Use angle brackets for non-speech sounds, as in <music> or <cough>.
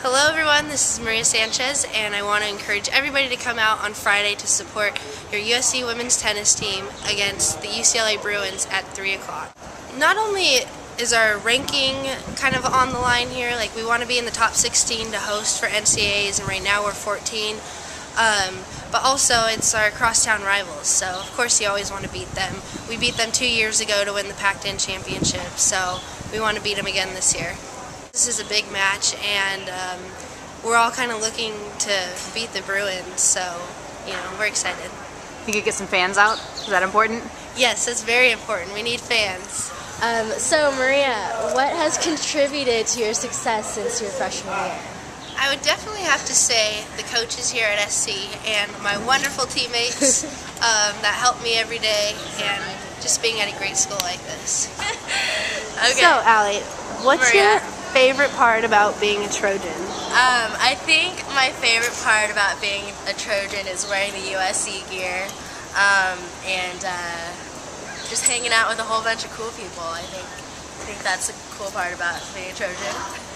Hello everyone, this is Maria Sanchez and I want to encourage everybody to come out on Friday to support your USC women's tennis team against the UCLA Bruins at 3 o'clock. Not only is our ranking kind of on the line here, like we want to be in the top 16 to host for NCAAs and right now we're 14, um, but also it's our crosstown rivals, so of course you always want to beat them. We beat them two years ago to win the Pac-10 championship, so we want to beat them again this year. This is a big match, and um, we're all kind of looking to beat the Bruins, so you know we're excited. You could get some fans out. Is that important? Yes, that's very important. We need fans. Um, so, Maria, what has contributed to your success since your freshman year? I would definitely have to say the coaches here at SC and my wonderful teammates <laughs> um, that help me every day, and just being at a great school like this. okay. <laughs> So, Ali, what's Maria. your favorite part about being a Trojan? Um, I think my favorite part about being a Trojan is wearing the USC gear um, and uh, just hanging out with a whole bunch of cool people. I think I think that's a cool part about being a Trojan. <laughs>